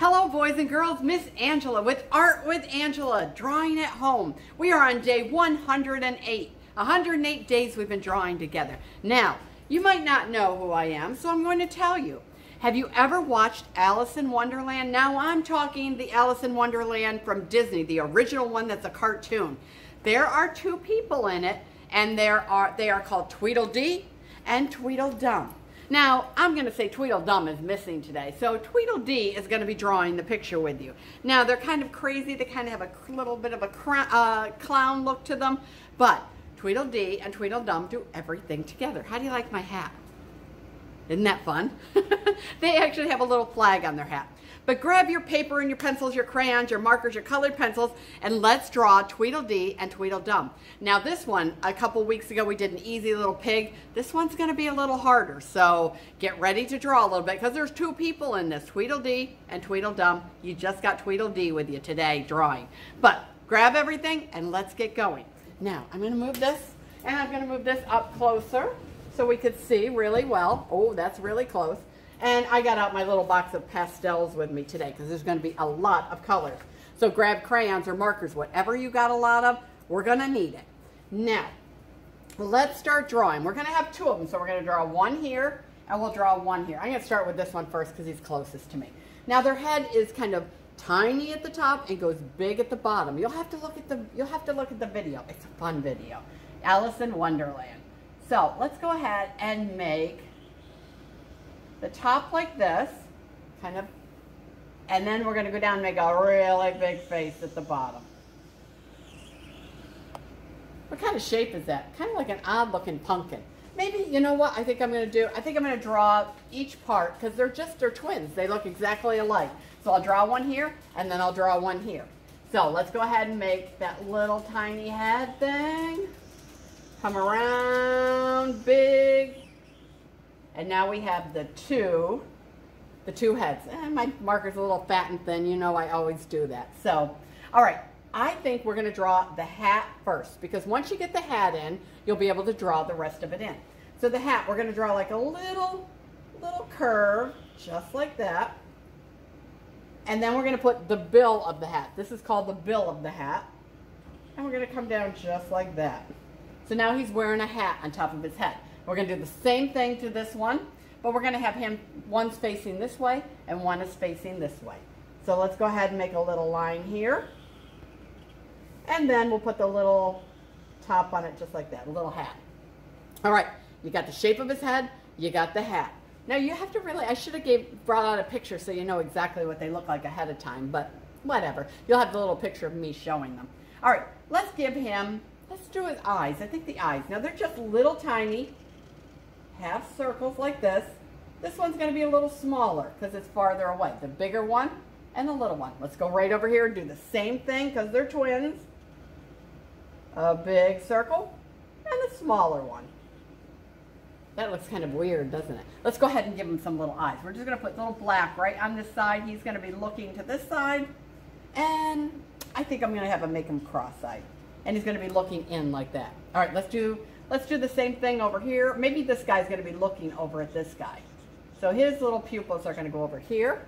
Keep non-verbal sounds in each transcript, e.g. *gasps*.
Hello, boys and girls. Miss Angela with Art with Angela, drawing at home. We are on day 108. 108 days we've been drawing together. Now, you might not know who I am, so I'm going to tell you. Have you ever watched Alice in Wonderland? Now, I'm talking the Alice in Wonderland from Disney, the original one that's a cartoon. There are two people in it, and there are they are called Tweedledee and Tweedledum. Now, I'm going to say Tweedledum is missing today. So Tweedledee is going to be drawing the picture with you. Now, they're kind of crazy. They kind of have a little bit of a uh, clown look to them. But Tweedledee and Tweedledum do everything together. How do you like my hat? Isn't that fun? *laughs* they actually have a little flag on their hat. But grab your paper and your pencils, your crayons, your markers, your colored pencils, and let's draw Tweedledee and Tweedledum. Now this one, a couple weeks ago, we did an easy little pig. This one's gonna be a little harder, so get ready to draw a little bit, because there's two people in this, Tweedledee and Tweedledum. You just got Tweedledee with you today drawing. But grab everything and let's get going. Now, I'm gonna move this, and I'm gonna move this up closer so we could see really well. Oh, that's really close. And I got out my little box of pastels with me today because there's going to be a lot of colors. So grab crayons or markers, whatever you got a lot of, we're going to need it. Now, let's start drawing. We're going to have two of them. So we're going to draw one here and we'll draw one here. I'm going to start with this one first because he's closest to me. Now their head is kind of tiny at the top and goes big at the bottom. You'll have to look at the you'll have to look at the video. It's a fun video. Alice in Wonderland. So let's go ahead and make the top like this, kind of, and then we're going to go down and make a really big face at the bottom. What kind of shape is that? Kind of like an odd looking pumpkin. Maybe, you know what I think I'm going to do? I think I'm going to draw each part because they're just, they're twins. They look exactly alike. So I'll draw one here and then I'll draw one here. So let's go ahead and make that little tiny head thing. Come around big and now we have the two, the two heads. And my marker's a little fat and thin. You know I always do that. So, all right. I think we're going to draw the hat first because once you get the hat in, you'll be able to draw the rest of it in. So the hat, we're going to draw like a little, little curve, just like that. And then we're going to put the bill of the hat. This is called the bill of the hat. And we're going to come down just like that. So now he's wearing a hat on top of his head. We're going to do the same thing to this one, but we're going to have him, one's facing this way and one is facing this way. So let's go ahead and make a little line here. And then we'll put the little top on it just like that, a little hat. All right, you got the shape of his head, you got the hat. Now you have to really, I should have gave, brought out a picture so you know exactly what they look like ahead of time, but whatever. You'll have the little picture of me showing them. All right, let's give him, let's do his eyes. I think the eyes. Now they're just little tiny, half circles like this. This one's going to be a little smaller because it's farther away. The bigger one and the little one. Let's go right over here and do the same thing because they're twins. A big circle and a smaller one. That looks kind of weird, doesn't it? Let's go ahead and give him some little eyes. We're just going to put little black right on this side. He's going to be looking to this side. And I think I'm going to have him make him cross-eyed. And he's going to be looking in like that. All right, let's do Let's do the same thing over here. Maybe this guy's going to be looking over at this guy. So his little pupils are going to go over here.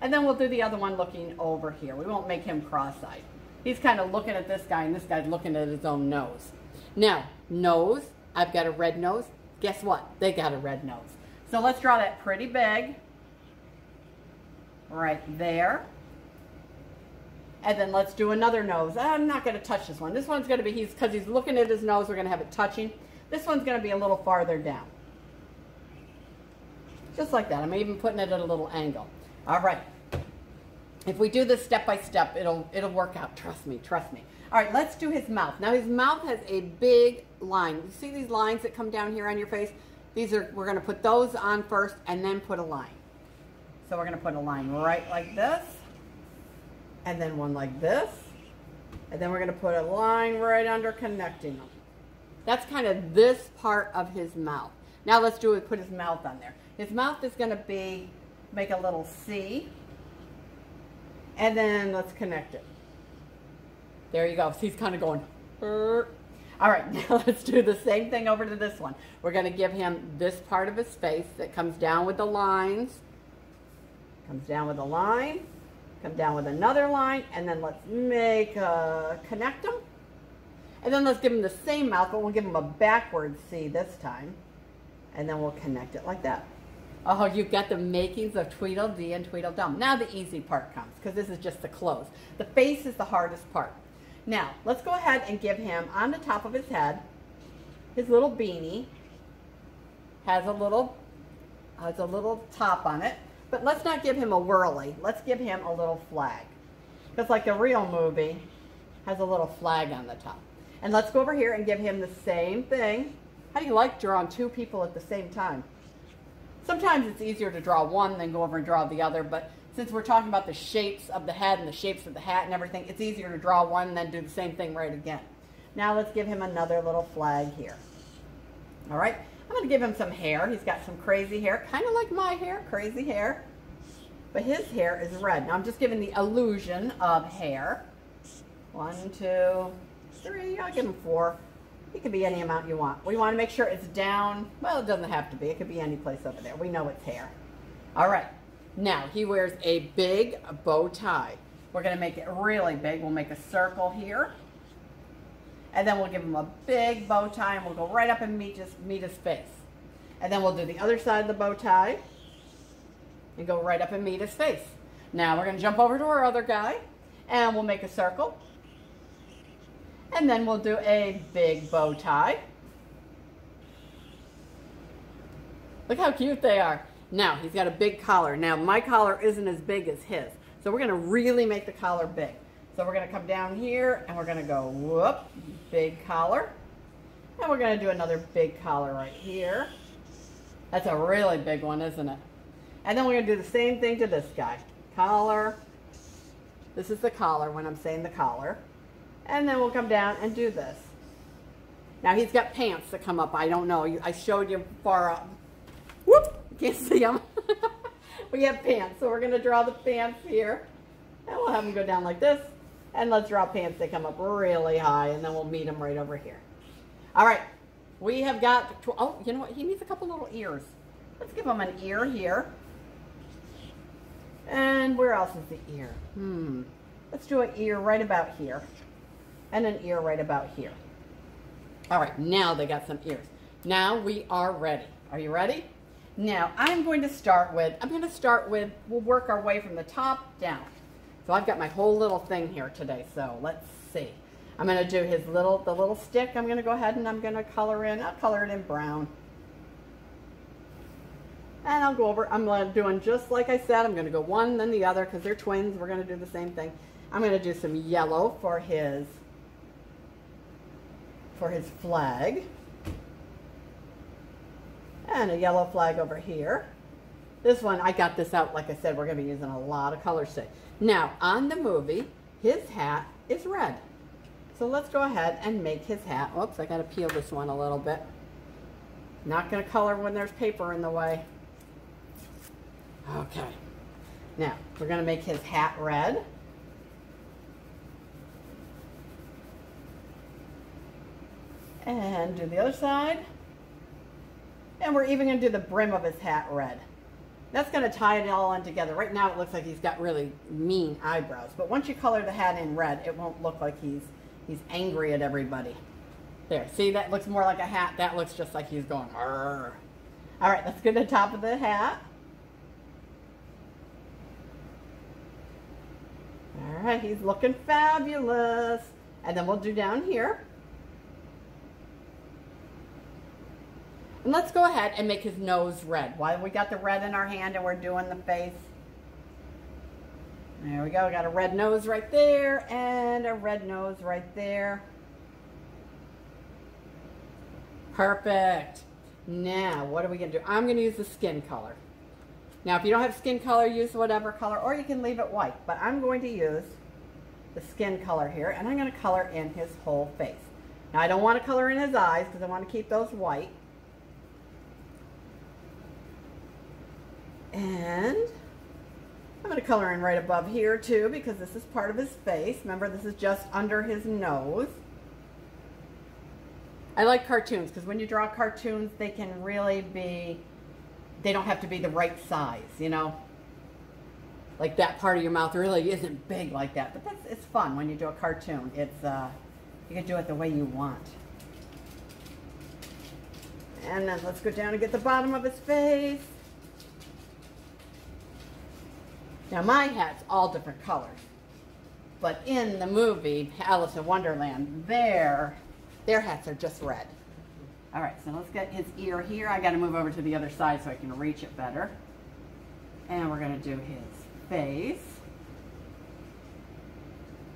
And then we'll do the other one looking over here. We won't make him cross-eyed. He's kind of looking at this guy, and this guy's looking at his own nose. Now, nose, I've got a red nose. Guess what? They got a red nose. So let's draw that pretty big. Right there. And then let's do another nose. I'm not going to touch this one. This one's going to be, he's because he's looking at his nose, we're going to have it touching. This one's going to be a little farther down. Just like that. I'm even putting it at a little angle. All right. If we do this step by step, it'll, it'll work out. Trust me, trust me. All right, let's do his mouth. Now his mouth has a big line. You see these lines that come down here on your face? These are, we're going to put those on first and then put a line. So we're going to put a line right like this and then one like this. And then we're going to put a line right under connecting them. That's kind of this part of his mouth. Now let's do it, put his mouth on there. His mouth is going to be, make a little C. And then let's connect it. There you go. He's kind of going, Burr. all right, *laughs* now let's do the same thing over to this one. We're going to give him this part of his face that comes down with the lines. Comes down with a line Come down with another line, and then let's make, uh, connect them. And then let's give him the same mouth, but we'll give him a backwards C this time. And then we'll connect it like that. Oh, you've got the makings of Tweedledee and Tweedledum. Now the easy part comes, because this is just the close. The face is the hardest part. Now, let's go ahead and give him, on the top of his head, his little beanie. Has a little, has a little top on it. But let's not give him a whirly. Let's give him a little flag. Because like the real movie has a little flag on the top. And let's go over here and give him the same thing. How do you like drawing two people at the same time? Sometimes it's easier to draw one than go over and draw the other, but since we're talking about the shapes of the head and the shapes of the hat and everything, it's easier to draw one then do the same thing right again. Now let's give him another little flag here. All right, I'm to give him some hair. He's got some crazy hair, kind of like my hair, crazy hair. But his hair is red. Now I'm just giving the illusion of hair. One, two, three, I'll give him four. It could be any amount you want. We want to make sure it's down. Well, it doesn't have to be. It could be any place over there. We know it's hair. All right. Now, he wears a big bow tie. We're going to make it really big. We'll make a circle here. And then we'll give him a big bow tie and we'll go right up and meet his, meet his face. And then we'll do the other side of the bow tie and go right up and meet his face. Now we're going to jump over to our other guy and we'll make a circle. And then we'll do a big bow tie. Look how cute they are. Now, he's got a big collar. Now, my collar isn't as big as his. So we're going to really make the collar big. So we're going to come down here and we're going to go whoop, big collar. And we're going to do another big collar right here. That's a really big one, isn't it? And then we're to do the same thing to this guy. Collar. This is the collar when I'm saying the collar. And then we'll come down and do this. Now he's got pants that come up. I don't know. I showed you far up. Whoop! Can't see them. *laughs* we have pants. So we're going to draw the pants here. And we'll have them go down like this. And let's draw pants that come up really high. And then we'll meet them right over here. All right. We have got, oh, you know what? He needs a couple little ears. Let's give him an ear here. And where else is the ear? Hmm. Let's do an ear right about here and an ear right about here. All right, now they got some ears. Now we are ready. Are you ready? Now I'm going to start with, I'm going to start with, we'll work our way from the top down. So I've got my whole little thing here today, so let's see. I'm going to do his little, the little stick. I'm going to go ahead and I'm going to color in, I'll color it in brown. And I'll go over, I'm doing just like I said, I'm going to go one then the other because they're twins. We're going to do the same thing. I'm going to do some yellow for his for his flag. And a yellow flag over here. This one, I got this out, like I said, we're going to be using a lot of colors today. Now, on the movie, his hat is red. So let's go ahead and make his hat. Oops, I got to peel this one a little bit. Not going to color when there's paper in the way. Okay. Now, we're going to make his hat red. And do the other side. And we're even going to do the brim of his hat red. That's going to tie it all in together. Right now it looks like he's got really mean eyebrows. But once you color the hat in red, it won't look like he's, he's angry at everybody. There, see that looks more like a hat. That looks just like he's going, Arr. All right, let's get to the top of the hat. All right, he's looking fabulous. And then we'll do down here. And let's go ahead and make his nose red. While we got the red in our hand and we're doing the face. There we go. Got a red nose right there and a red nose right there. Perfect. Now, what are we going to do? I'm going to use the skin color. Now, if you don't have skin color, use whatever color, or you can leave it white. But I'm going to use the skin color here, and I'm going to color in his whole face. Now, I don't want to color in his eyes because I want to keep those white. And I'm going to color in right above here too because this is part of his face. Remember, this is just under his nose. I like cartoons because when you draw cartoons, they can really be, they don't have to be the right size, you know. like that part of your mouth really isn't big like that. But that's it's fun when you do a cartoon. It's uh, you can do it the way you want. And then let's go down and get the bottom of his face. Now my hat's all different colors. But in the movie Alice in Wonderland, their, their hats are just red. All right, so let's get his ear here. I got to move over to the other side so I can reach it better. And we're going to do his face.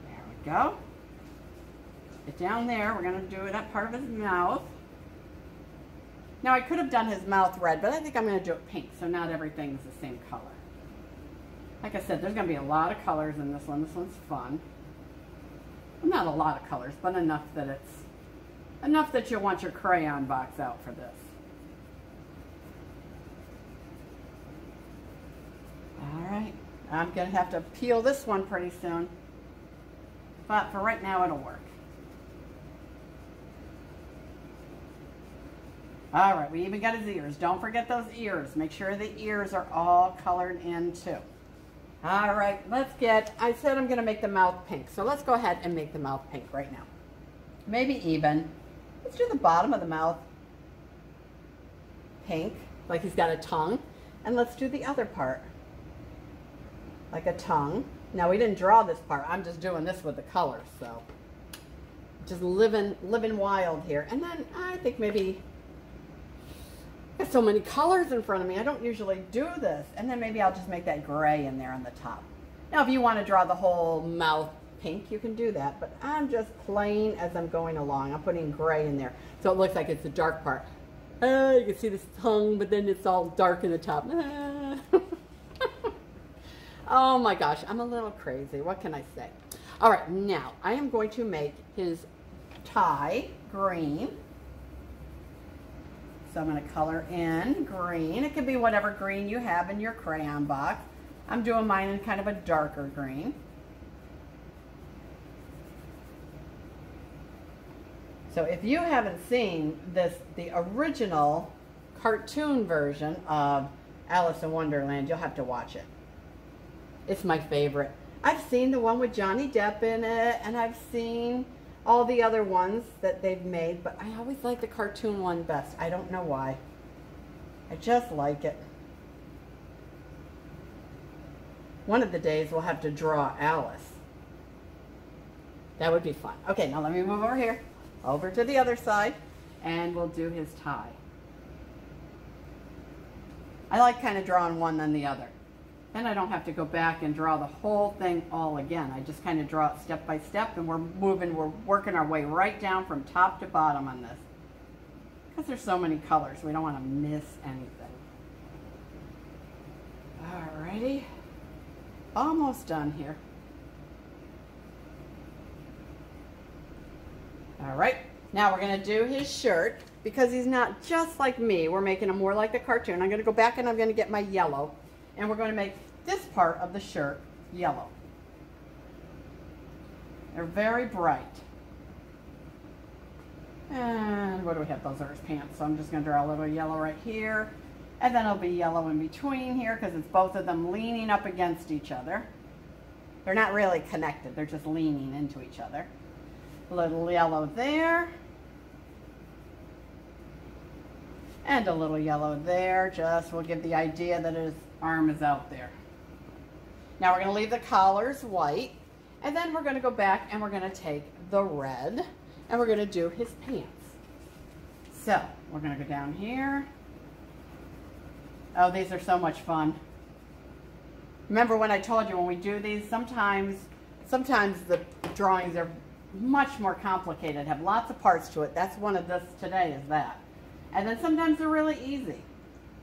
There we go. Get down there. We're going to do that part of his mouth. Now I could have done his mouth red, but I think I'm going to do it pink, so not everything's the same color. Like I said, there's going to be a lot of colors in this one. This one's fun. Not a lot of colors, but enough that it's enough that you'll want your crayon box out for this. All right, I'm going to have to peel this one pretty soon, but for right now it'll work. All right, we even got his ears. Don't forget those ears. Make sure the ears are all colored in too. All right, let's get, I said I'm gonna make the mouth pink, so let's go ahead and make the mouth pink right now. Maybe even. Let's do the bottom of the mouth pink, like he's got a tongue. And let's do the other part, like a tongue. Now we didn't draw this part, I'm just doing this with the colors, so. Just living, living wild here. And then I think maybe so many colors in front of me. I don't usually do this. And then maybe I'll just make that gray in there on the top. Now, if you want to draw the whole mouth pink, you can do that. But I'm just playing as I'm going along. I'm putting gray in there. So it looks like it's the dark part. Uh, you can see this tongue, but then it's all dark in the top. *laughs* oh my gosh, I'm a little crazy. What can I say? All right, now I am going to make his tie green. So I'm going to color in green. It could be whatever green you have in your crayon box. I'm doing mine in kind of a darker green. So if you haven't seen this, the original cartoon version of Alice in Wonderland, you'll have to watch it. It's my favorite. I've seen the one with Johnny Depp in it, and I've seen all the other ones that they've made, but I always like the cartoon one best. I don't know why. I just like it. One of the days we'll have to draw Alice. That would be fun. Okay, now let me move over here, over to the other side, and we'll do his tie. I like kind of drawing one then the other. Then I don't have to go back and draw the whole thing all again. I just kind of draw it step by step and we're moving, we're working our way right down from top to bottom on this. Because there's so many colors, we don't want to miss anything. Alrighty, almost done here. All right, now we're gonna do his shirt because he's not just like me. We're making him more like the cartoon. I'm gonna go back and I'm gonna get my yellow and we're going to make this part of the shirt yellow. They're very bright. And what do we have? Those are his pants. So I'm just going to draw a little yellow right here. And then it'll be yellow in between here because it's both of them leaning up against each other. They're not really connected. They're just leaning into each other. A little yellow there. And a little yellow there. Just will give the idea that his arm is out there. Now we're going to leave the collars white. And then we're going to go back and we're going to take the red and we're going to do his pants. So we're going to go down here. Oh, these are so much fun. Remember when I told you when we do these, sometimes, sometimes the drawings are much more complicated, have lots of parts to it. That's one of this today is that. And then sometimes they're really easy.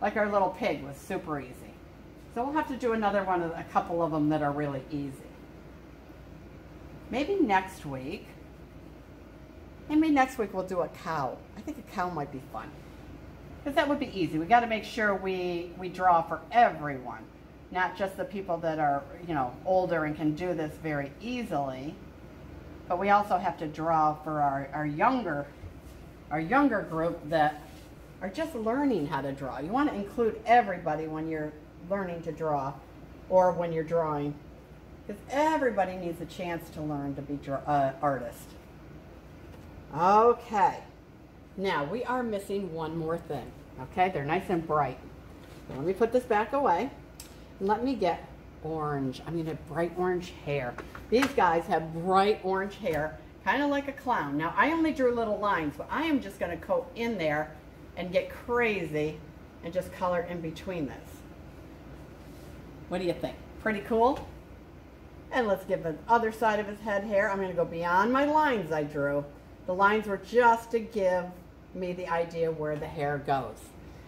Like our little pig was super easy. So we'll have to do another one, a couple of them that are really easy. Maybe next week. Maybe next week we'll do a cow. I think a cow might be fun. Because that would be easy. We got to make sure we, we draw for everyone. Not just the people that are, you know, older and can do this very easily. But we also have to draw for our, our younger our younger group that are just learning how to draw. You want to include everybody when you're learning to draw. or when you're drawing. Because everybody needs a chance to learn to be an uh, artist. Okay. Now, we are missing one more thing. Okay, they're nice and bright. let me put this back away. Let me get orange. I mean, a bright orange hair. These guys have bright orange hair, kind of like a clown. Now, I only drew little lines, but I am just going to coat in there and get crazy and just color in between this. What do you think? Pretty cool? And let's give the other side of his head hair. I'm going to go beyond my lines I drew. The lines were just to give me the idea where the hair goes.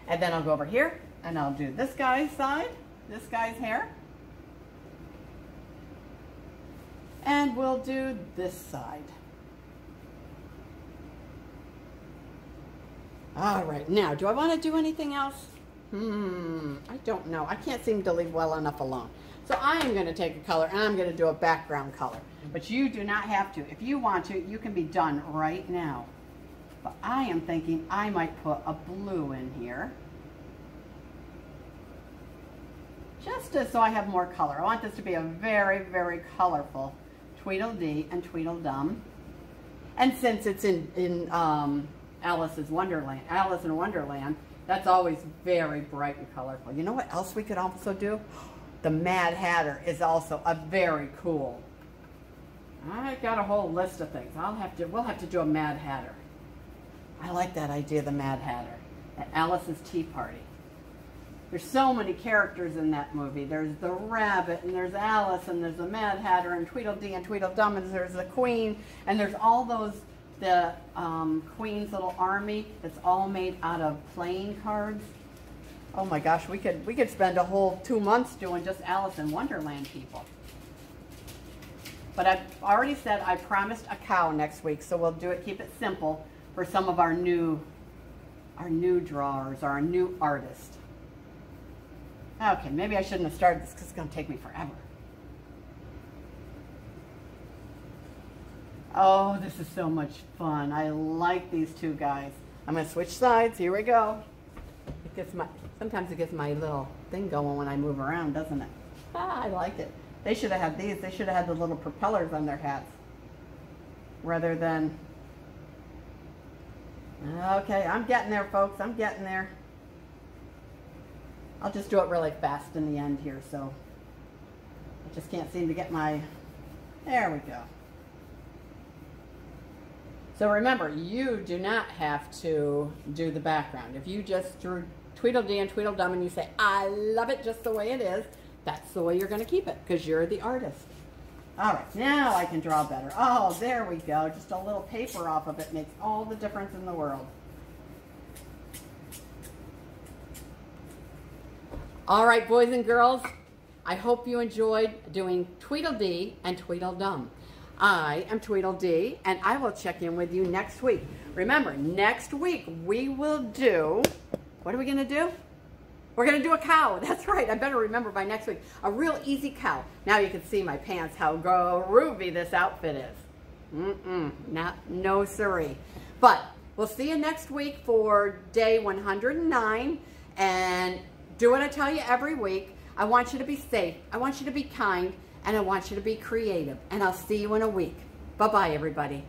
And then I'll go over here and I'll do this guy's side, this guy's hair. And we'll do this side. All right, now, do I want to do anything else? Hmm, I don't know. I can't seem to leave well enough alone. So I am going to take a color and I'm going to do a background color. But you do not have to. If you want to, you can be done right now. But I am thinking I might put a blue in here. Just so I have more color. I want this to be a very, very colorful Tweedledee and Tweedledum. And since it's in, in um, Alice's Wonderland, Alice in Wonderland, that's always very bright and colorful. You know what else we could also do? *gasps* The Mad Hatter is also a very cool. I got a whole list of things. I'll have to, we'll have to do a Mad Hatter. I like that idea, the Mad Hatter, at Alice's Tea Party. There's so many characters in that movie. There's the rabbit, and there's Alice, and there's the Mad Hatter, and Tweedledee and Tweedledum, and there's the Queen, and there's all those, the um, Queen's little army that's all made out of playing cards. Oh my gosh, we could we could spend a whole two months doing just Alice in Wonderland people. But I've already said I promised a cow next week, so we'll do it, keep it simple for some of our new our new drawers, our new artists. Okay, maybe I shouldn't have started this because it's going to take me forever. Oh, this is so much fun. I like these two guys. I'm to switch sides. Here we go. It gets my, sometimes it gets my little thing going when I move around, doesn't it? Ah, I like it. They should have had these. They should have had the little propellers on their hats rather than... Okay, I'm getting there, folks. I'm getting there. I'll just do it really fast in the end here, so I just can't seem to get my, there we go. So remember, you do not have to do the background. If you just drew Tweedledee and Tweedledum and you say, I love it just the way it is, that's the way you're going to keep it because you're the artist. All right, now I can draw better. Oh, there we go. Just a little paper off of it makes all the difference in the world. All right, boys and girls, I hope you enjoyed doing Tweedledee and Tweedledum. I am Tweedledee, and I will check in with you next week. Remember, next week we will do, what are we going to do? We're going to do a cow. *laughs* That's right. I better remember by next week. A real easy cow. Now you can see my pants, how groovy this outfit is. Mm-mm, not, no siree. But we'll see you next week for day 109. And do what I tell you every week. I want you to be safe. I want you to be kind. And I want you to be creative. And I'll see you in a week. Bye-bye, everybody.